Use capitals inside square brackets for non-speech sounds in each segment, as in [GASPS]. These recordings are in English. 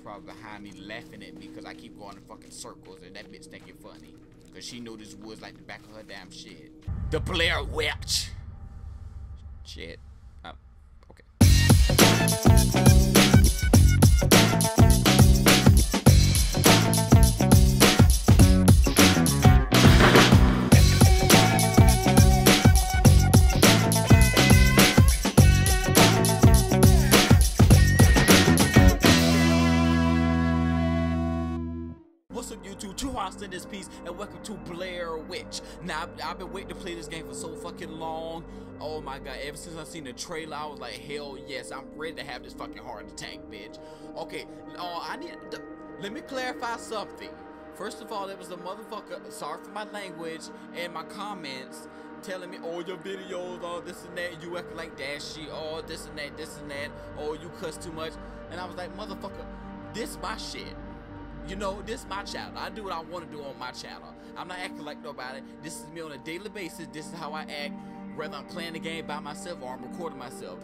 probably behind me laughing at me because I keep going in fucking circles and that bitch think it funny. Because she know this woods like the back of her damn shit. The Blair Witch. Shit. Uh, okay. Blair Witch. Now, I've, been waiting to play this game for so fucking long. Oh my god, ever since I seen the trailer, I was like, hell yes, I'm ready to have this fucking heart attack, bitch. Okay, uh, I need let me clarify something. First of all, it was a motherfucker, sorry for my language and my comments, telling me, oh, your videos, oh, this and that, you act like that shit, oh, this and that, this and that, oh, you cuss too much. And I was like, motherfucker, this my shit. You know, this is my channel. I do what I want to do on my channel. I'm not acting like nobody. This is me on a daily basis. This is how I act, whether I'm playing the game by myself or I'm recording myself.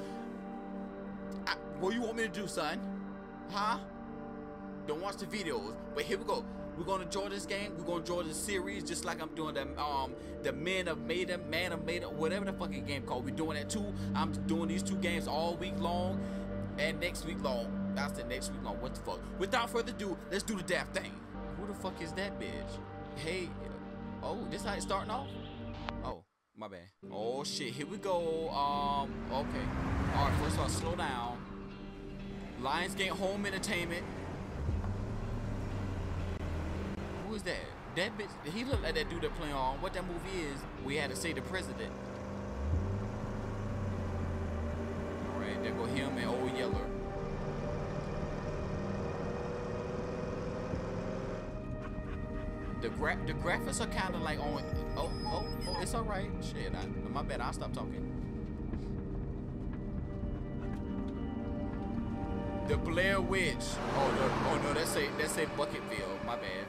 I, what you want me to do, son? Huh? Don't watch the videos. But here we go. We're gonna enjoy this game. We're gonna enjoy this series, just like I'm doing the um the Men of Maiden, Man of Maiden, whatever the fucking game called. We're doing that too. I'm doing these two games all week long and next week long. I said next week long. What the fuck? Without further ado, let's do the damn thing. Who the fuck is that bitch? Hey, oh, this how it's starting off? Oh, my bad. Oh shit, here we go. Um, okay. All right, first of all, slow down. Lionsgate Home Entertainment. Who is that? That bitch. He looked like that dude that playing on what that movie is. We had to say the president. All right, there go him and Old Yeller. The gra the graphics are kind of like on. Oh, oh, oh, it's all right. Shit, I, my bad. I'll stop talking. The Blair Witch. Oh no, oh no, that's a that's a Bucketville. My bad.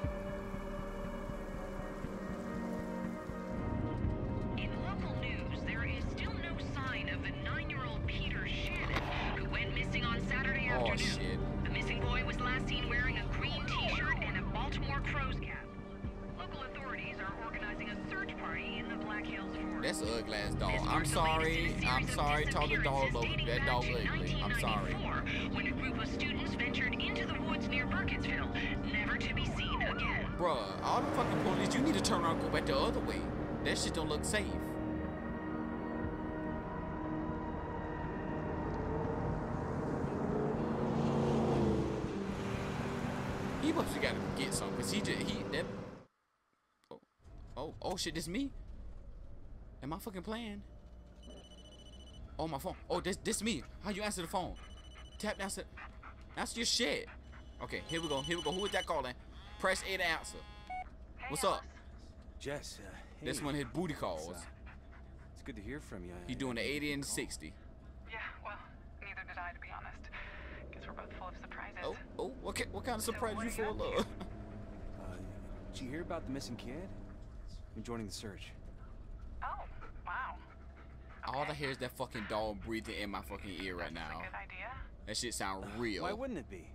Sorry. latest in a I'm sorry. Tell the dog. That dog ugly. I'm sorry. 1994, When a group of students ventured into the woods near Burkittsville, never to be seen again. Bruh, all the fucking police, you need to turn around and go back the other way. That shit don't look safe. He must have got to get some, cause he just he that. Oh, oh, oh shit! This me. Am I fucking playing? Oh my phone. Oh, this this me. How you answer the phone? Tap answer. Answer your shit. Okay, here we go. Here we go. Who is that calling? Press A to answer. What's up? Jess, uh, hey. This one hit booty calls. It's, uh, it's good to hear from you. He doing the 80 and 60. Yeah, well, neither did I, to be honest. Guess we're both full of surprises. Oh, oh, what, ki- what kind of surprise what you are you full of? Uh, did you hear about the missing kid? I'm joining the search. Oh, wow. All I hear is that fucking dog breathing in my fucking ear right now. good idea. That shit sound [SIGHS] real. Why wouldn't it be?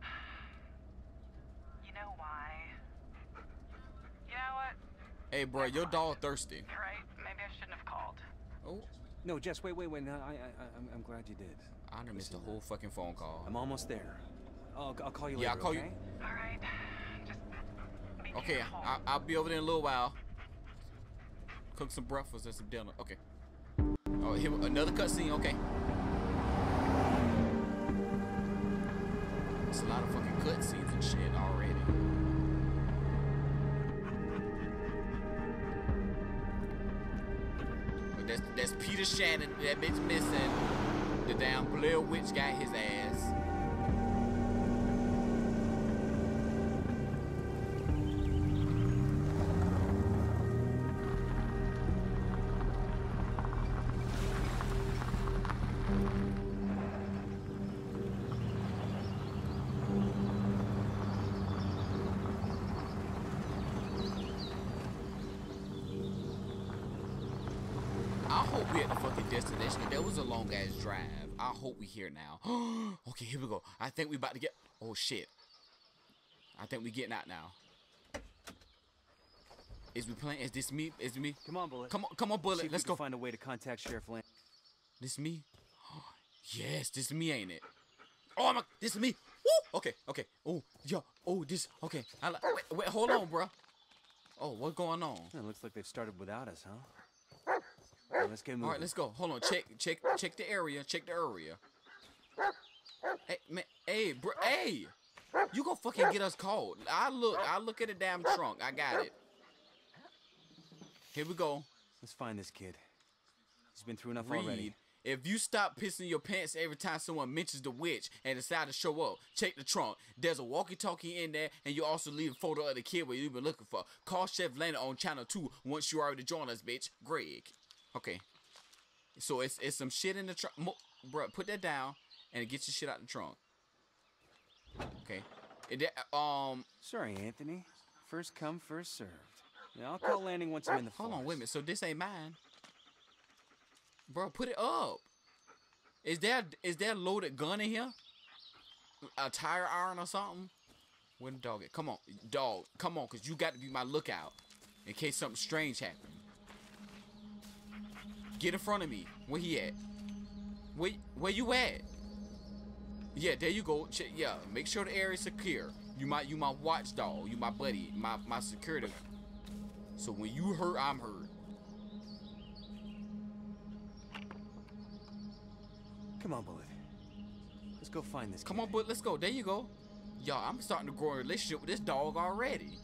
[SIGHS] You know why? You know what? Hey, bro, your dog thirsty. You're right. Maybe I shouldn't have called. Oh, No, Jess, wait, wait, wait. No, I, I, I- I'm, I'm glad you did. I done missed the Listen, whole fucking phone call. I'm almost there. I'll, I'll call you Yeah, later. I'll call you- okay? All right. Just Okay. I, I'll be over there in a little while. Cook some breakfast and some dinner. Okay. Oh, here another cutscene. Okay. It's a lot of fucking cutscenes and shit already. But that's that's Peter Shannon. That bitch missing. The damn Blair Witch got his ass. Destination. That was a long ass drive. I hope we here now. [GASPS] okay, here we go. I think we about to get. Oh shit. I think we getting out now. Is we playing? Is this me? Is me? Come on, Bullet. Come on, come on, bullet. Let's go. find a way to contact Sheriff Lang. This me? [GASPS] yes, this me, ain't it? Oh my, this is me. Woo! Okay, okay. Oh, yo, oh, this. Okay, I like. Wait, wait, hold on, bro. Oh, what's going on? It looks like they've started without us, huh? Let's get moving. All right, let's go. Hold on. Check, check, check the area. Check the area. Hey, man. Hey, bro. Hey, you gonna fucking get us cold. I look. I look at the damn trunk. I got it. Here we go. Let's find this kid. He's been through enough Read. already. If you stop pissing your pants every time someone mentions the witch and decide to show up, check the trunk. There's a walkie-talkie in there, and you also leave a photo of the kid where you've been looking for. Call Chef Landon on channel two once you already join us, bitch. Greg. Okay. So it's it's some shit in the trunk, bro. Put that down and get your shit out the trunk. Okay. And that, um, Sorry, Anthony. First come, first served. Yeah, I'll call landing once I'm in the hold on, wait a minute. So this ain't mine, bro. Put it up. Is there is there a loaded gun in here? A tire iron or something? Where the dog at? Come on, dog. Come on, cause you got to be my lookout in case something strange happen. Get in front of me. Where he at? Where where you at? Yeah, there you go. Ch- yeah, make sure the area's secure. You my you my watchdog. You my buddy. My my security. So when you hurt, I'm hurt. Come on, Bullet. Let's go find this Come on, but let's go. There you go. Y'all, I'm starting to grow a relationship with this dog already.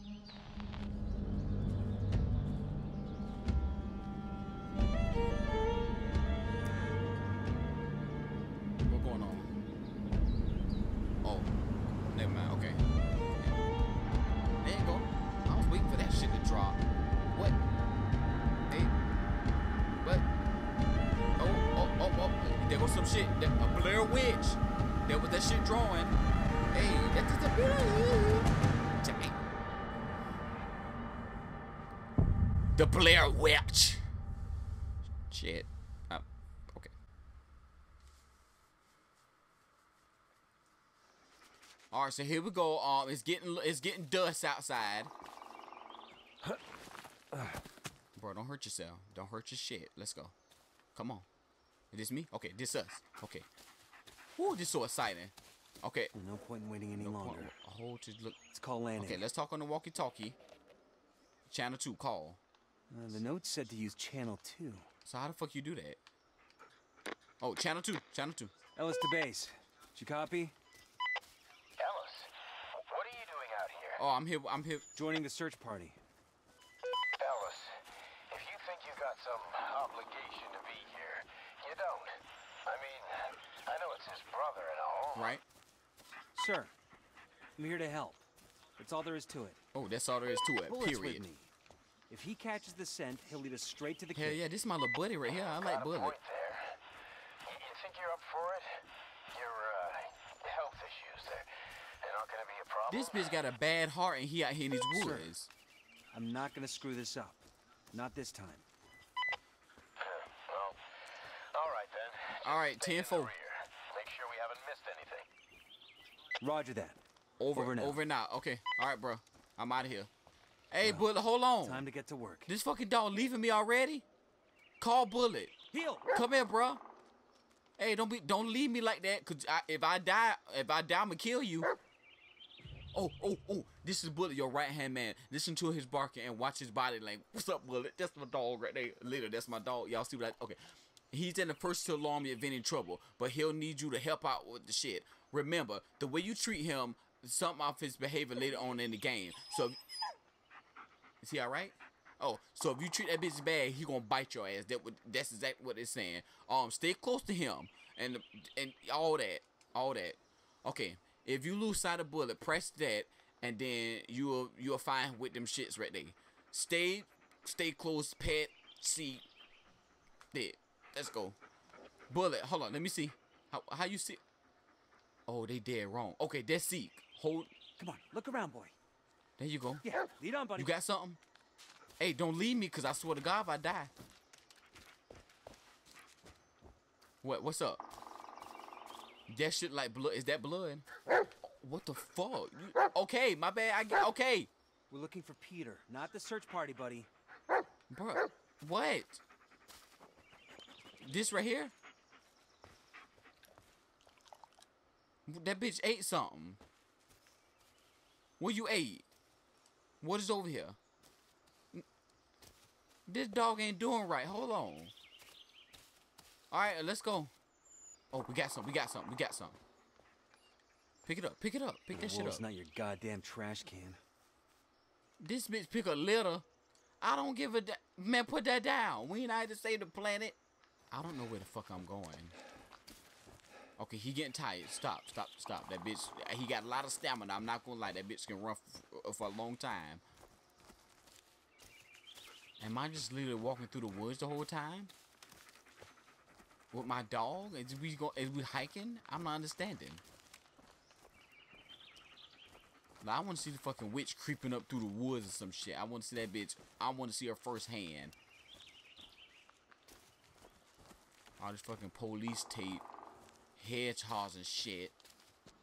Blair Witch. There was that shit drawing. Hey, that's just a Dang. The Blair Witch. Shit. Uh, okay. All right, so here we go. Um, it's getting it's getting dust outside. Bro, don't hurt yourself. Don't hurt your shit. Let's go. Come on. Is this me? Okay, this us. Okay. Ooh, this so exciting. Okay. No point in waiting any No longer. point. Hold to look. Let's call landing. Okay, let's talk on the walkie-talkie. Channel two, call. Uh, the note said to use channel 2. So how the fuck you do that? Oh, channel two, channel two. Ellis to base. Did you copy? Ellis, what are you doing out here? Oh, I'm here. I'm here. Joining the search party. Ellis, if you think you got some obligation to be here, you don't. I mean, I know it's his brother and all. Right. Sir, I'm here to help. That's all there is to it. Oh, that's all there is to it. Bullet's with Period. me. If he catches the scent, he'll lead us straight to the Hell kid. yeah, this is my little buddy right here. I like Got a Bullet. point there. You, you think you're up for it? Your uh, health issues, they're, they're not going to be a problem? This bitch got a bad heart and he out here in these Sir. woods. I'm not gonna screw this up. Not this time. [LAUGHS] Well, all right then. Just All right, stay in the 10-4. rear. Make sure we haven't missed anything. Roger that. Over, Over over now. now. Okay. All right, bro. I'm out of here. Hey, Bullet, hold on. Time to get to work. This fucking dog leaving me already? Call Bullet. Heal! Come here, bro. Hey, don't be, don't leave me like that. Cause I, if I die, if I die, I'ma kill you. Oh, oh, oh! This is Bullet, your right hand man. Listen to his barking and watch his body language. What's up, Bullet? That's my dog right there. Later, that's my dog. Y'all see what I? Okay, he's in the first to alarm you if any trouble, but he'll need you to help out with the shit. Remember, the way you treat him, something off his behavior later on in the game. So, is he all right? Oh, so if you treat that bitch bad, he gonna bite your ass. That would, that's exactly what it's saying. Um, stay close to him and and all that, all that. Okay, if you lose sight of bullet, press that, and then you'll you'll find with them shits right there. Stay stay close, pet, see. There, let's go. Bullet, hold on, let me see. How how you see? Oh, they dead wrong. Okay, that's Seek. Hold. Come on, look around, boy. There you go. Yeah, lead on, buddy. You got something? Hey, don't leave me, cause I swear to God, if I die. What? What's up? That shit like blood. Is that blood? What the fuck? You, okay, my bad. I get okay, We're looking for Peter, not the search party, buddy. bro. What? This right here? That bitch ate something. What you ate? What is over here? This dog ain't doing right. Hold on. All right, let's go. Oh, we got some. We got some. We got some. Pick it up. Pick it up. Pick that shit up. not your goddamn trash can. This bitch pick a litter. I don't give a da- man. Put that down. We ain't out to save the planet. I don't know where the fuck I'm going. Okay, he getting tired. Stop, stop, stop. That bitch. He got a lot of stamina. I'm not gonna lie. That bitch can run for a long time. Am I just literally walking through the woods the whole time? With my dog? Is we go? Is we hiking? I'm not understanding. Like, I want to see the fucking witch creeping up through the woods or some shit. I want to see that bitch. I want to see her firsthand. All this fucking police tape, hedgehogs and shit.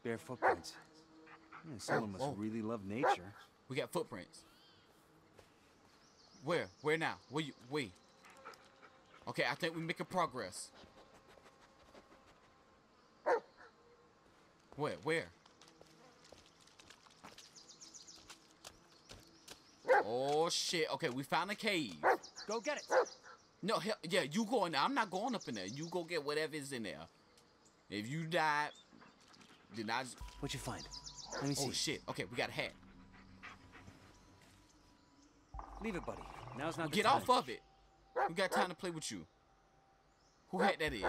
Bare footprints. Man, someone must Oh. really love nature. We got footprints. Where? Where now? Where you? Wait. Okay, I think we're making progress. Where? Where? Oh shit. Okay, we found a cave. Go get it. No, hell, yeah, you go in there. I'm not going up in there. You go get whatever's in there. If you die, then I What'd you find? Let me oh, see. oh shit. Okay, we got a hat. Leave it, buddy. Now's not the Get time. off of it. We got time to play with you. Who hat that is?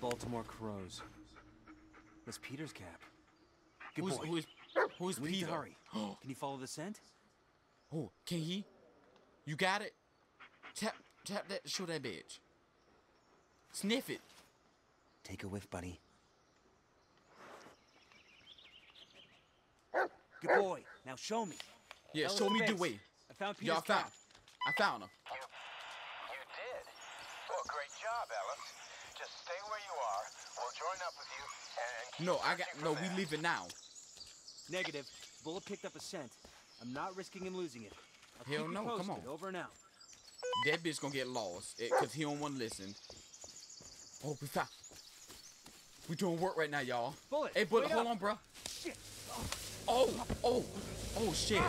Baltimore Crows. That's Peter's cap. Good Who's boy. who's who's we need Peter? to hurry. [GASPS] Oh. Can you follow the scent? Oh, can he? You got it? Tap tap that show that bitch. Sniff it. Take a whiff, buddy. Good boy. Now show me. Yeah, show me the way. I found Peter's Y'all found. I found him. You, you did? Well, great job, Ellis. Just stay where you are. We'll join up with you and keep No, I got no. from We there. leaving now. Negative. Bullet picked up a scent. I'm not risking him losing it. I'll Hell keep no, you come on. Over and out. That bitch gonna get lost eh, because he don't want to listen. Oh, we found. We doing work right now, y'all. Bullet, Hey, bullet, hold up. on, bro. Shit. Oh, oh, oh, shit.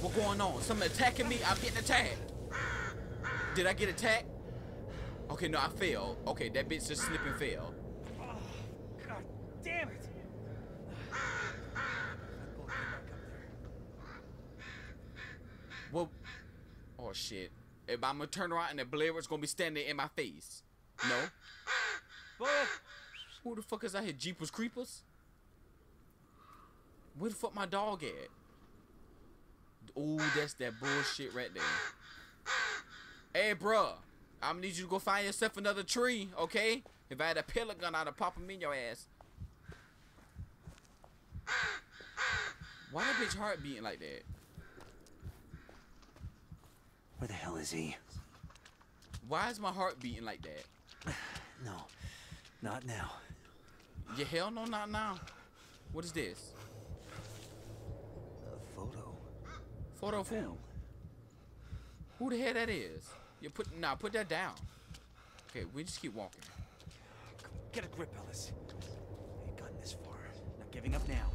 What going on? Something attacking me? I'm getting attacked. Did I get attacked? Okay, no, I failed. Okay, that bitch just slip and fell. Oh, God damn it. Well, oh shit. If I'm gonna turn around and the Blair is gonna be standing in my face. No. Bullet. Who the fuck is out here? Jeepers Creepers? Where the fuck my dog at? Ooh, that's that bullshit right there. Hey, bruh. I'm gonna need you to go find yourself another tree, okay? If I had a pellet gun, I'd have popped him in your ass. Why that bitch heart beating like that? Where the hell is he? Why is my heart beating like that? [SIGHS] No. Not now. Yeah, hell no, not now. What is this? A photo. Photo of who? The hell that is? You put nah, put that down. Okay, we just keep walking. Get a grip, Ellis. Ain't gotten this far. Not giving up now.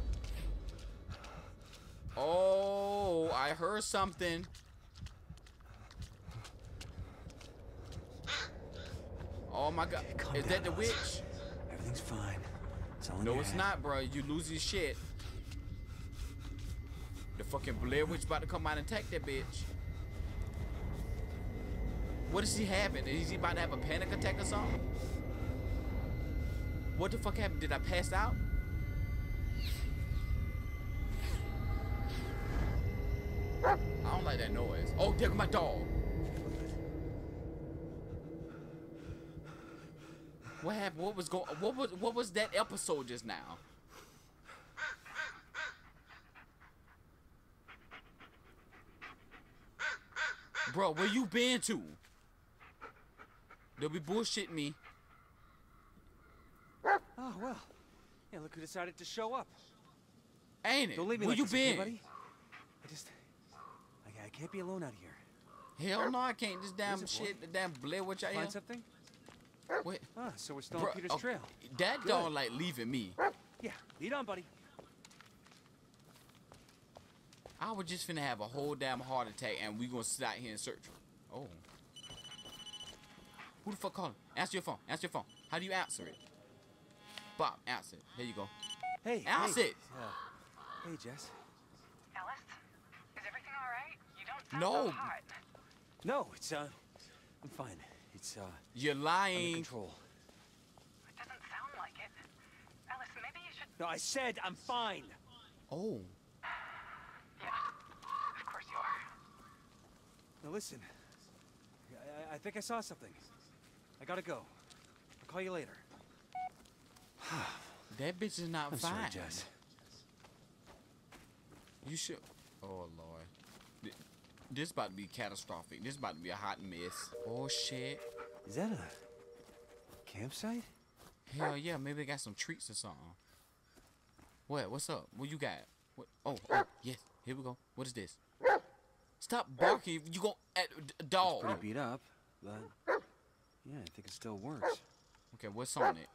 Oh, I heard something. Oh my god. Is down, that the witch? Everything's fine. It's all No, it's head. not, bro. You lose your shit. The fucking Blair Witch about to come out and attack that bitch. What is he having? Is he about to have a panic attack or something? What the fuck happened? Did I pass out? I don't like that noise. Oh, there my dog. What happened? What was going? What was what was that episode just now? Bro, where you been to? They'll be bullshitting me. Oh, well. Yeah, look who decided to show up. Ain't it? Don't leave me Where like you okay, been? buddy? I just... I, I can't be alone out here. Hell no, I can't. This damn Is it, boy? shit, the damn Blair Witch out here. Find something? Wait, Ah, so we're still bruh, on Peter's oh, trail. That Good. dog like leaving me. Yeah, lead on, buddy. I was just finna have a whole damn heart attack and we gonna sit out here and search. Oh. Who the fuck calling? Answer your phone. Answer your phone. How do you answer it? Bob, answer it. There you go. Hey, Ellis hey. it. Uh, hey, Jess. Ellis, is everything all right? You don't sound No. so hot. No, it's, uh... I'm fine. It's, uh... You're Under lying. control. It doesn't sound like it. Ellis, maybe you should. No, I said I'm fine. Oh. Yeah, of course you are. Now listen. I, I, I think I saw something. I gotta go. I'll call you later. [SIGHS] That bitch is not I'm fine. sorry, Jess. You should. Oh lord. Th- This about to be catastrophic. This about to be a hot mess. Oh shit. Is that a campsite? Hell yeah, maybe they got some treats or something. What? What's up? What you got? What? Oh, oh, yes. Here we go. What is this? Stop barking. You go at a dog. Pretty beat up, but yeah, I think it still works. Okay, what's on it?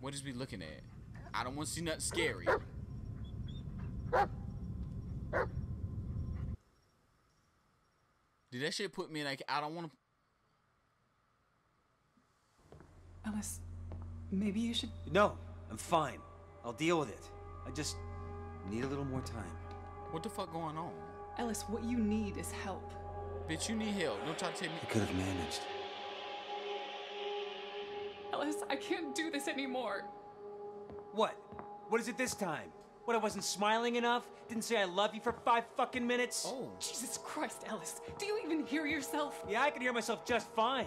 What is we looking at? I don't want to see nothing scary. Did that shit put me in like I don't want to? Ellis, maybe you should. No, I'm fine. I'll deal with it. I just need a little more time. What the fuck going on? Ellis, what you need is help. Bitch, you need help. Don't try to tell me. I could have managed. Ellis, I can't do this anymore. What? What is it this time? What, I wasn't smiling enough? Didn't say I love you for five fucking minutes? Oh, Jesus Christ, Ellis, do you even hear yourself? Yeah, I can hear myself just fine.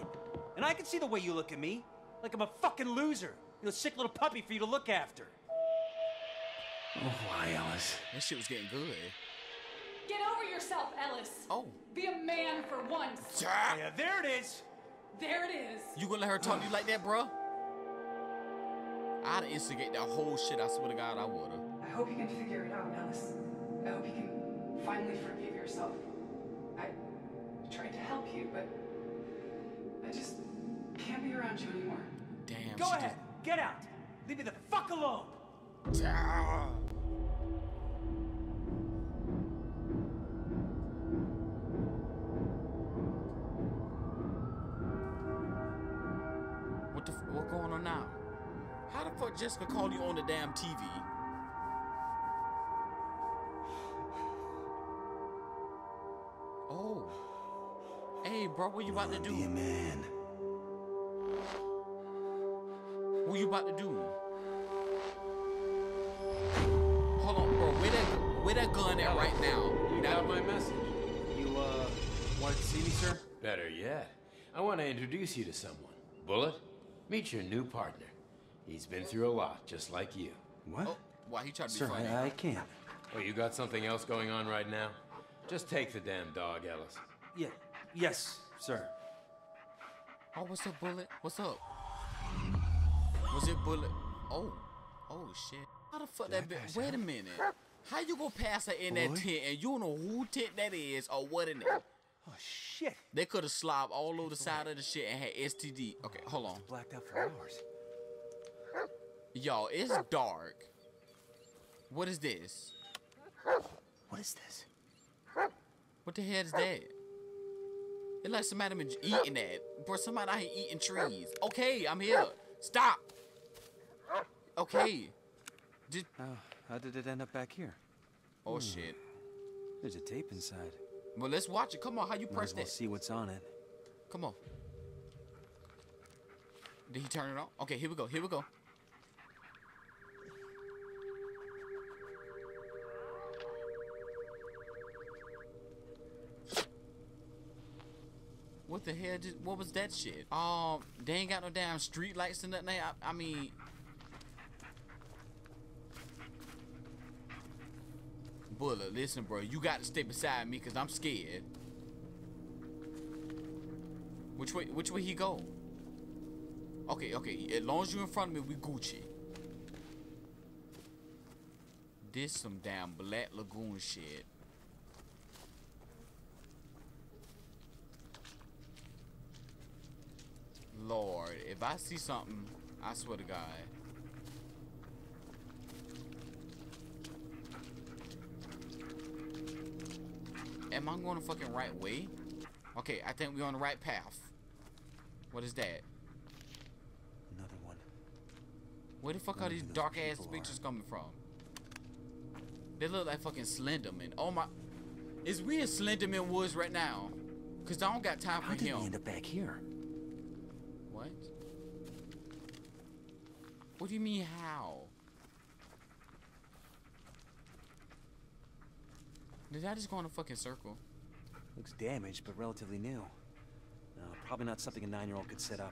And I can see the way you look at me. Like I'm a fucking loser. You know, sick little puppy for you to look after. Oh, why, Alice? that shit was getting good. Get over yourself, Ellis. Oh, Be a man for once. Yeah, there it is. There it is. you gonna let her talk to you like that, bruh? I'd instigate that whole shit. I swear to God, I would've. I hope you can figure it out, Ellis. I hope you can finally forgive yourself. I tried to help you, but I just can't be around you anymore. Damn. Go she ahead. Get out. Leave me the fuck alone. Just... fuck Jessica called you on the damn TV? Oh. Hey, bro, what you about to do? Be a man. What you about to do? Hold on, bro. Where that where that gun at right now? You That- got my message. You, uh, wanted to see me, sir? Better yet, I want to introduce you to someone. Bullet, meet your new partner. He's been through a lot, just like you. What? oh, why he tried to be sir, funny? I, I can't. Oh, you got something else going on right now? Just take the damn dog, Ellis. Yeah, yes, sir. Oh, what's up, Bullet? What's up? Was it Bullet? Oh, oh shit. How the fuck that? That Be- guy's Wait a minute. How you gonna pass her in that tent and you don't know who tent that is or what in it? Oh, shit. They could have slobbed all over the side of the shit and had STD. Okay, hold on. Blacked out for hours. Y'all, it's dark. What is this? What is this? What the hell is that? It's like somebody been eating that. Bro, somebody out here eating trees. Okay, I'm here. Stop. Okay. Just, Oh, how did it end up back here? oh hmm. shit. There's a tape inside. Well, let's watch it. Come on, how you Might press as well that? see what's on it. Come on. Did he turn it on? Okay, here we go. Here we go. The hell? What was that shit? Um, they ain't got no damn street lights and nothing. I, I mean, Bullet, listen, bro. You got to stay beside me because I'm scared. Which way? Which way he go? Okay, okay. As long as you in front of me, we Gucci. This some damn Black Lagoon shit. Lord, if I see something, I swear to God. Am I going the fucking right way? Okay, I think we're on the right path. What is that? Another one. Where the fuck are these dark ass are. coming from? They look like fucking Slenderman. Oh my. Is we in Slenderman Woods right now? Cause I don't got time How for did him. we end up back here? What do you mean how? Did I just go in a fucking circle? Looks damaged, but relatively new. No, probably not something a nine-year-old could set up.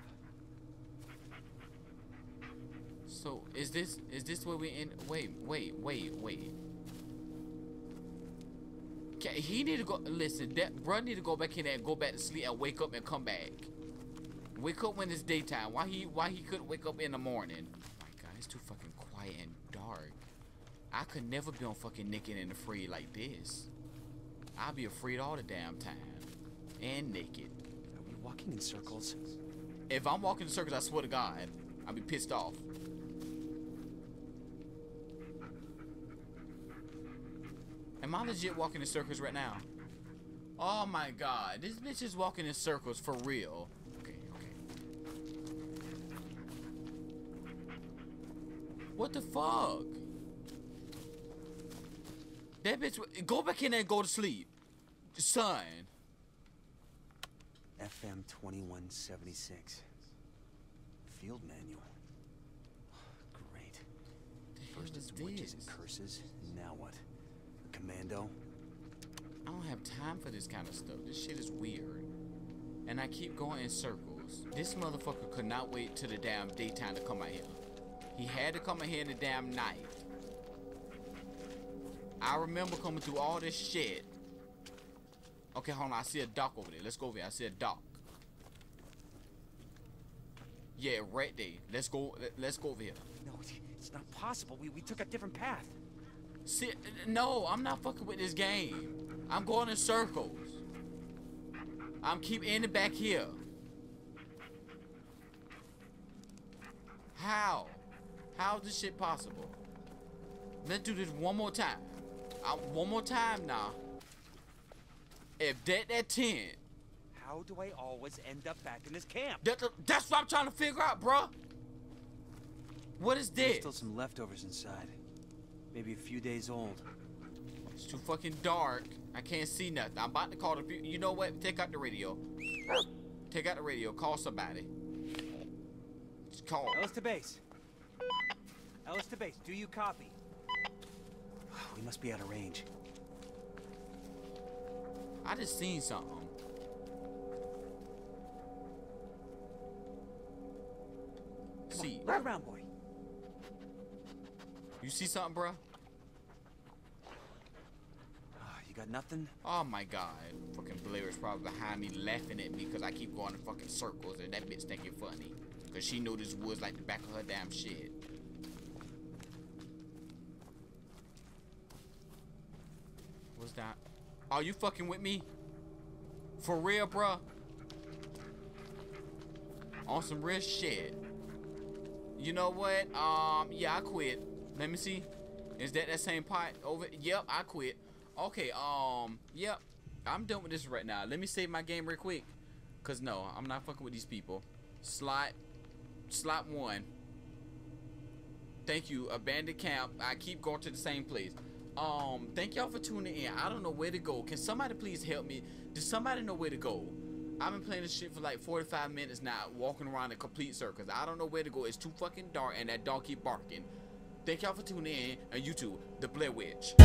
So is this is this where we in? Wait, wait, wait, wait. Okay, he need to go. Listen, that bruh need to go back in there and go back to sleep and wake up and come back. Wake up when it's daytime. Why he why he couldn't wake up in the morning? It's too fucking quiet and dark. I could never be on fucking naked and afraid like this. I'd be afraid all the damn time. And naked. Are we walking in circles? If I'm walking in circles, I swear to God, I'll be pissed off. Am I legit walking in circles right now? Oh my god, this bitch is walking in circles for real. Okay, okay. What the fuck? That bitch, go back in there and go to sleep. Son. FM 2176. Field manual. Great. First it's is witches and curses, now what? A commando? I don't have time for this kind of stuff. This shit is weird. And I keep going in circles. This motherfucker could not wait till the damn daytime to come out here. He had to come out here in the damn night. I remember coming through all this shit. Okay, hold on. I see a dock over there. Let's go over there. I see a dock. Yeah, right there. Let's go. Let's go over here. No, it's not possible. We, we took a different path. See, no, I'm not fucking with this game. I'm going in circles. I'm keep ending back here. How? How is this shit possible? Let's do this one more time. I, one more time now. If that that tent, How do I always end up back in this camp? that, that's what I'm trying to figure out, bro. What is this? There's still some leftovers inside. Maybe a few days old. It's too fucking dark. I can't see nothing. I'm about to call the. You know what? Take out the radio. Take out the radio. Call somebody. Just call. Ellis to base. Ellis to base. Do you copy? We must be out of range. I just seen something. Come See, on, look around, boy. you see something, bruh? Ah, you got nothing? Oh my god. Fucking Blair is probably behind me laughing at me because I keep going in fucking circles and that bitch thinking funny. Because she know this woods like the back of her damn shit. Are you fucking with me? For real, bruh? On some real shit. You know what? Um, yeah, I quit. Let me see. Is that that same pot over? Yep, I quit. Okay, um, yep. I'm done with this right now. Let me save my game real quick. Cause no, I'm not fucking with these people. Slot, slot one. Thank you, abandoned camp. I keep going to the same place. Um, thank y'all for tuning in. I don't know where to go. Can somebody please help me? Does somebody know where to go? I've been playing this shit for like 45 minutes now, walking around in complete circles. I don't know where to go. It's too fucking dark, and that dog keep barking. Thank y'all for tuning in, and YouTube, the Blair Witch.